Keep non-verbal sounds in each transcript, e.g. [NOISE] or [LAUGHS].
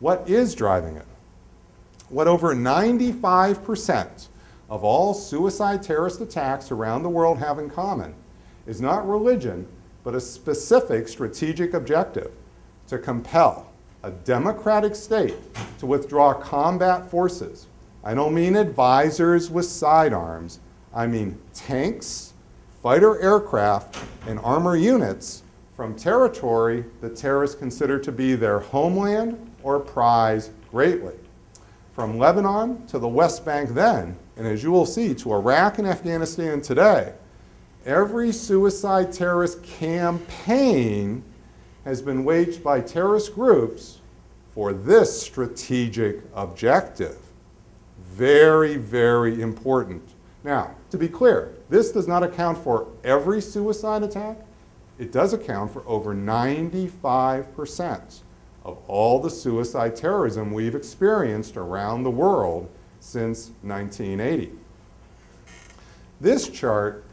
What is driving it? What over 95% of all suicide terrorist attacks around the world have in common is not religion, but a specific strategic objective to compel a democratic state to withdraw combat forces. I don't mean advisors with sidearms, I mean tanks, fighter aircraft, and armor units from territory that terrorists consider to be their homeland or prize greatly. From Lebanon to the West Bank then, and as you will see, to Iraq and Afghanistan today, every suicide terrorist campaign has been waged by terrorist groups for this strategic objective. Very, very important. Now, to be clear, this does not account for every suicide attack. It does account for over 95% of all the suicide terrorism we've experienced around the world since 1980. This chart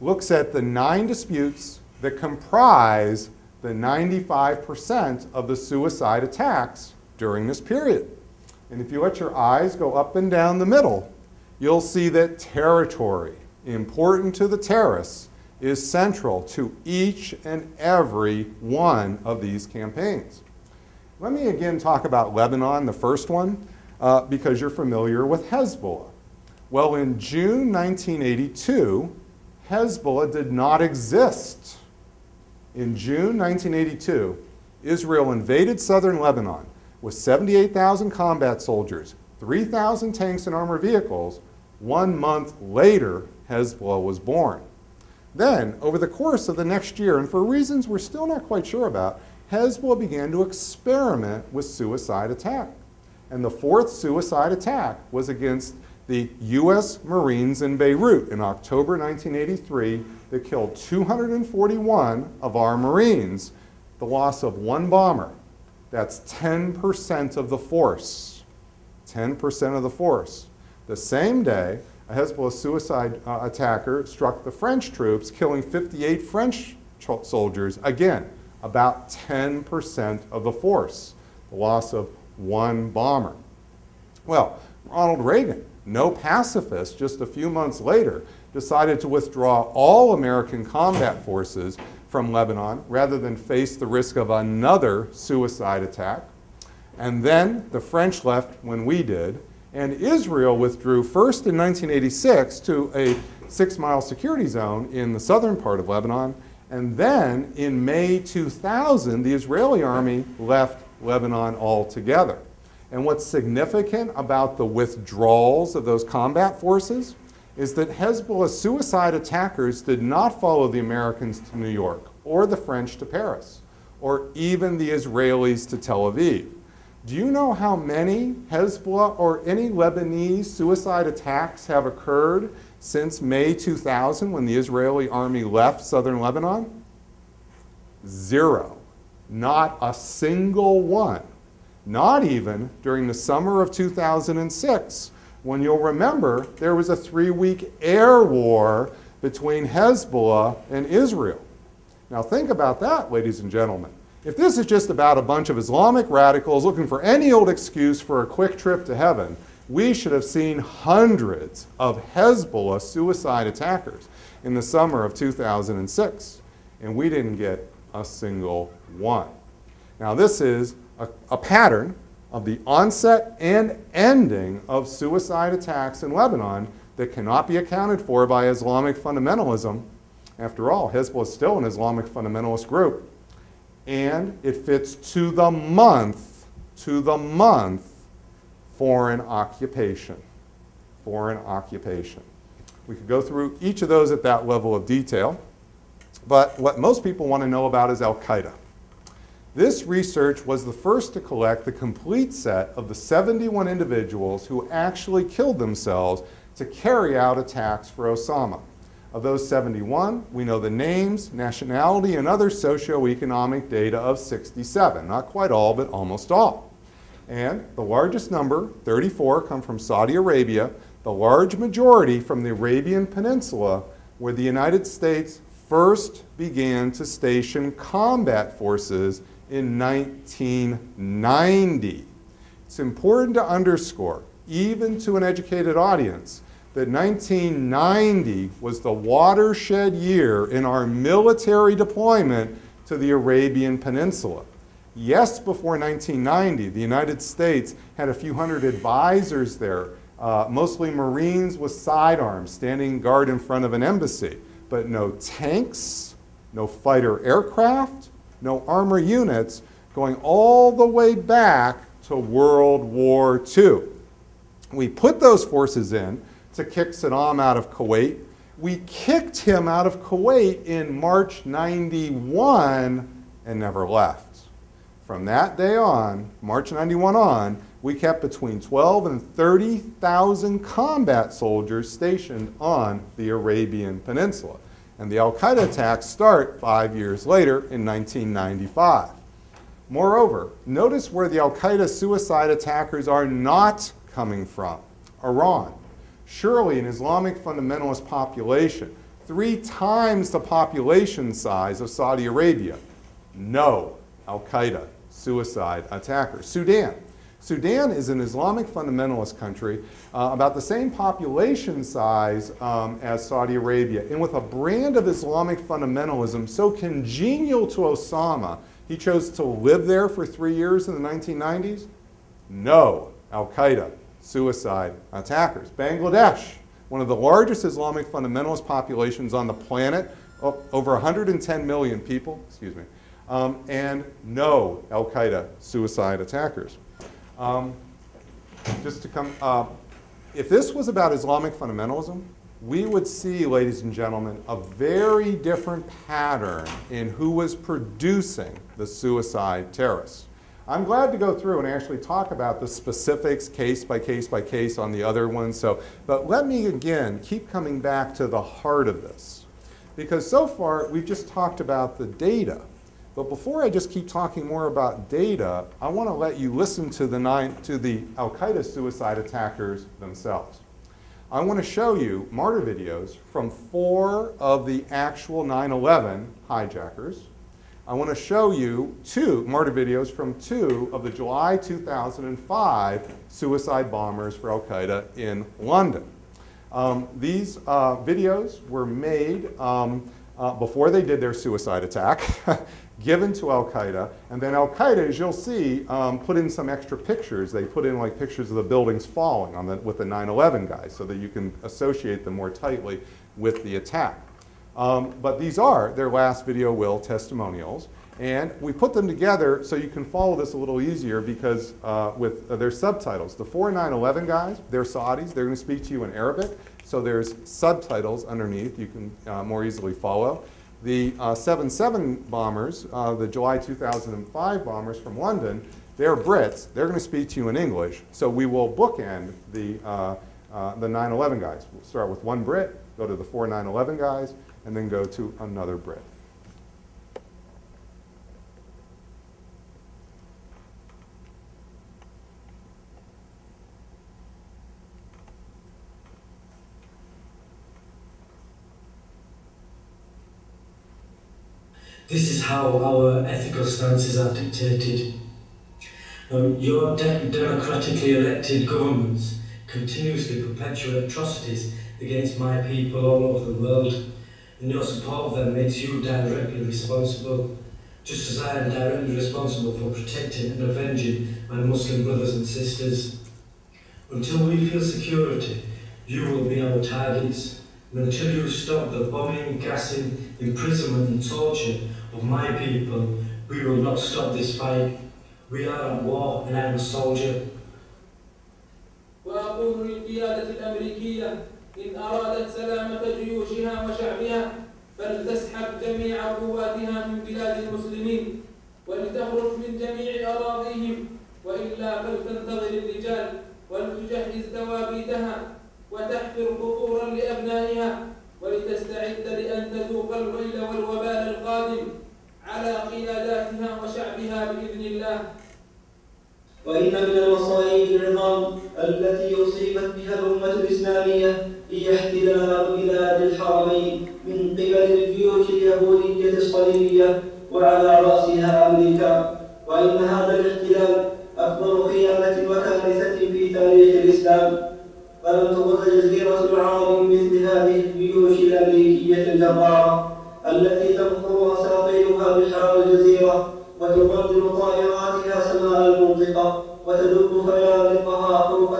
looks at the nine disputes that comprise the 95% of the suicide attacks during this period. And if you let your eyes go up and down the middle, you'll see that territory, important to the terrorists, is central to each and every one of these campaigns. Let me again talk about Lebanon, the first one, uh, because you're familiar with Hezbollah. Well, in June 1982, Hezbollah did not exist. In June 1982, Israel invaded southern Lebanon with 78,000 combat soldiers, 3,000 tanks and armored vehicles. One month later, Hezbollah was born. Then, over the course of the next year, and for reasons we're still not quite sure about, Hezbollah began to experiment with suicide attack. And the fourth suicide attack was against the U.S. Marines in Beirut in October 1983 that killed 241 of our Marines, the loss of one bomber. That's 10% of the force. 10% of the force. The same day, a Hezbollah suicide uh, attacker struck the French troops, killing 58 French soldiers. Again, about 10% of the force, the loss of one bomber. Well, Ronald Reagan, no pacifist, just a few months later, decided to withdraw all American combat forces from Lebanon rather than face the risk of another suicide attack. And then the French left when we did, and Israel withdrew first in 1986 to a six mile security zone in the southern part of Lebanon. And then in May 2000, the Israeli army left Lebanon altogether. And what's significant about the withdrawals of those combat forces is that Hezbollah suicide attackers did not follow the Americans to New York, or the French to Paris, or even the Israelis to Tel Aviv. Do you know how many Hezbollah or any Lebanese suicide attacks have occurred since May 2000 when the Israeli army left southern Lebanon? Zero. Not a single one. Not even during the summer of 2006 when you'll remember there was a three week air war between Hezbollah and Israel. Now think about that, ladies and gentlemen. If this is just about a bunch of Islamic radicals looking for any old excuse for a quick trip to heaven, we should have seen hundreds of Hezbollah suicide attackers in the summer of 2006, and we didn't get a single one. Now, this is a, a pattern of the onset and ending of suicide attacks in Lebanon that cannot be accounted for by Islamic fundamentalism. After all, Hezbollah is still an Islamic fundamentalist group and it fits to the month, to the month, foreign occupation. Foreign occupation. We could go through each of those at that level of detail, but what most people want to know about is Al Qaeda. This research was the first to collect the complete set of the 71 individuals who actually killed themselves to carry out attacks for Osama. Of those 71, we know the names, nationality, and other socioeconomic data of 67. Not quite all, but almost all. And the largest number, 34, come from Saudi Arabia, the large majority from the Arabian Peninsula, where the United States first began to station combat forces in 1990. It's important to underscore, even to an educated audience, that 1990 was the watershed year in our military deployment to the Arabian Peninsula. Yes, before 1990, the United States had a few hundred advisors there, uh, mostly Marines with sidearms standing guard in front of an embassy, but no tanks, no fighter aircraft, no armor units, going all the way back to World War II. We put those forces in to kick Saddam out of Kuwait. We kicked him out of Kuwait in March 91 and never left. From that day on, March 91 on, we kept between 12 and 30,000 combat soldiers stationed on the Arabian Peninsula. And the Al Qaeda attacks start five years later in 1995. Moreover, notice where the Al Qaeda suicide attackers are not coming from Iran. Surely an Islamic fundamentalist population, three times the population size of Saudi Arabia. No Al Qaeda suicide attackers. Sudan. Sudan is an Islamic fundamentalist country, uh, about the same population size um, as Saudi Arabia, and with a brand of Islamic fundamentalism so congenial to Osama, he chose to live there for three years in the 1990s? No. Al Qaeda suicide attackers. Bangladesh, one of the largest Islamic fundamentalist populations on the planet, over 110 million people, excuse me, um, and no Al Qaeda suicide attackers. Um, just to come, uh, if this was about Islamic fundamentalism, we would see, ladies and gentlemen, a very different pattern in who was producing the suicide terrorists. I'm glad to go through and actually talk about the specifics case by case by case on the other ones. So, but let me again keep coming back to the heart of this. Because so far we've just talked about the data. But before I just keep talking more about data, I want to let you listen to the, nine, to the Al-Qaeda suicide attackers themselves. I want to show you martyr videos from four of the actual 9-11 hijackers I want to show you two martyr videos from two of the July 2005 suicide bombers for Al Qaeda in London. Um, these uh, videos were made um, uh, before they did their suicide attack, [LAUGHS] given to Al Qaeda, and then Al Qaeda, as you'll see, um, put in some extra pictures. They put in like pictures of the buildings falling on the, with the 9 11 guys so that you can associate them more tightly with the attack. Um, but these are their last video will testimonials. And we put them together so you can follow this a little easier because uh, with uh, their subtitles. The 4 9-11 guys, they're Saudis. They're going to speak to you in Arabic. So there's subtitles underneath you can uh, more easily follow. The 7-7 uh, bombers, uh, the July 2005 bombers from London, they're Brits. They're going to speak to you in English. So we will bookend the, uh, the 9-11 guys. We'll start with one Brit, go to the 4 9-11 guys, and then go to another Brit. This is how our ethical stances are dictated. Um, your de democratically elected governments continuously perpetuate atrocities against my people all over the world and your support of them makes you directly responsible, just as I am directly responsible for protecting and avenging my Muslim brothers and sisters. Until we feel security, you will be our targets, and until you stop the bombing, gassing, imprisonment and torture of my people, we will not stop this fight. We are at war and I am a soldier. وأقول للقيادة الأمريكية إن أرادت سلامة جيوشها وشعبها فلتسحب جميع قواتها من بلاد المسلمين ولتخرج من جميع أراضيهم وإلا فلتنتظر الرجال ولتجهز دوابيتها وتحفر قبورا لأبنائها ولتستعد لأن تذوق الويل والوبال القادم على قياداتها وشعبها بإذن الله. وإن من المصائب العظام التي أصيبت بها الأمة الإسلامية هي احتلال بلاد الحرمين من قبل الجيوش اليهودية الصليبية وعلى رأسها أمريكا. وإن هذا الاحتلال أكبر خيانة وكارثة في تاريخ الإسلام. فلم تغز جزيرة العرب بمثل هذه الجيوش الأمريكية الجبارة التي تمخر أساطيرها بحار الجزيرة. وتفضل طائراتها سماء المنطقة وتدب فيالقها فوق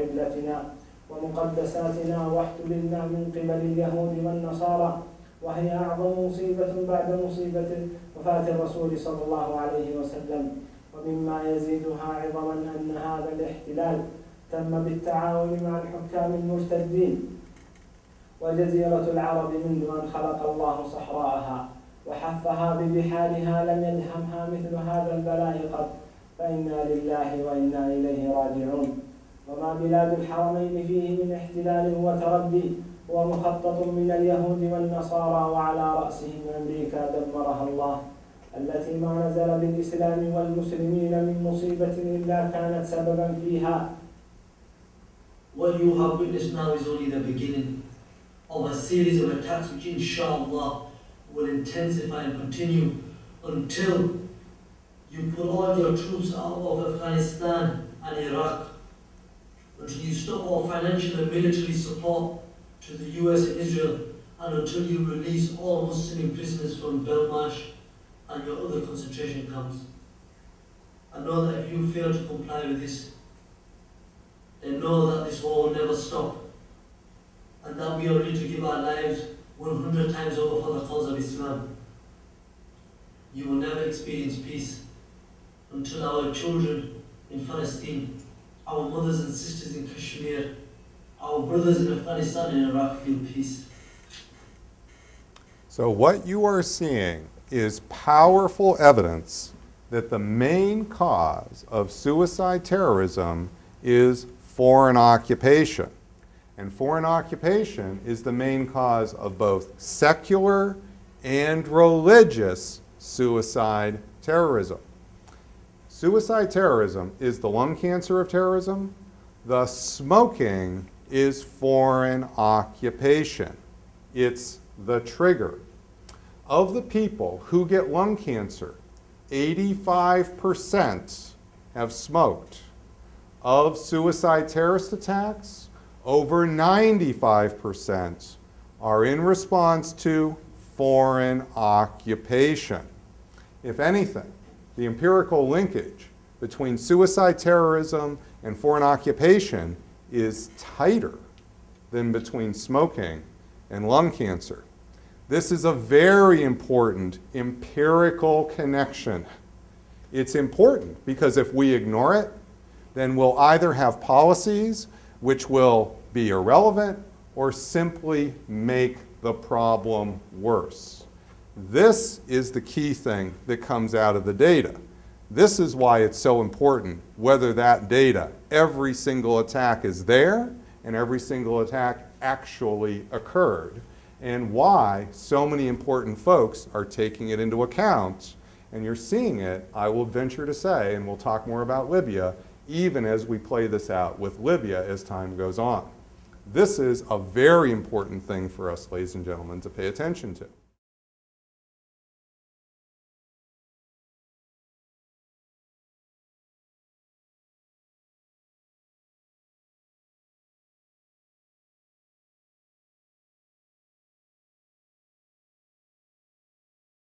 نبينا وقبلتنا ومقدساتنا واحتللنا من قبل اليهود والنصارى وهي أعظم مصيبة بعد مصيبة وفاة الرسول صلى الله عليه وسلم. ومما يزيدها عظما أن هذا الاحتلال تم بالتعاون مع الحكام المرتدين. وجزيرة العرب منذ أن خلق الله صحراءها وحفها ببحارها لم يلهمها مثل هذا البلاء قط. فإنا لله وإنا إليه راجعون. وما بلاد الحرمين فيه من احتلال وتردي هو مخطط من اليهود والنصارى وعلى رأسهم أمريكا دمرها الله التي ما نزل بالإسلام والمسلمين من مصيبة إلا كانت سببا فيها What you have witnessed now is only the beginning of a series of attacks which inshallah will intensify and continue until you pull all your troops out of Afghanistan and Iraq, until you stop all financial and military support to the US and Israel, and until you release all Muslim prisoners from Belmarsh and your other concentration camps. And know that if you fail to comply with this, then know that this war will never stop, and that we are ready to give our lives 100 times over for the cause of Islam. You will never experience peace until our children in Palestine, our mothers and sisters in Kashmir, our brothers in Afghanistan and Iraq feel peace. So what you are seeing is powerful evidence that the main cause of suicide terrorism is foreign occupation. And foreign occupation is the main cause of both secular and religious suicide terrorism. Suicide terrorism is the lung cancer of terrorism. The smoking is foreign occupation. It's the trigger. Of the people who get lung cancer, 85% have smoked. Of suicide terrorist attacks, over 95% are in response to foreign occupation. If anything, the empirical linkage between suicide terrorism and foreign occupation is tighter than between smoking and lung cancer. This is a very important empirical connection. It's important because if we ignore it, then we'll either have policies which will be irrelevant or simply make the problem worse. This is the key thing that comes out of the data. This is why it's so important whether that data, every single attack is there and every single attack actually occurred, and why so many important folks are taking it into account. And you're seeing it, I will venture to say, and we'll talk more about Libya, even as we play this out with Libya as time goes on. This is a very important thing for us, ladies and gentlemen, to pay attention to.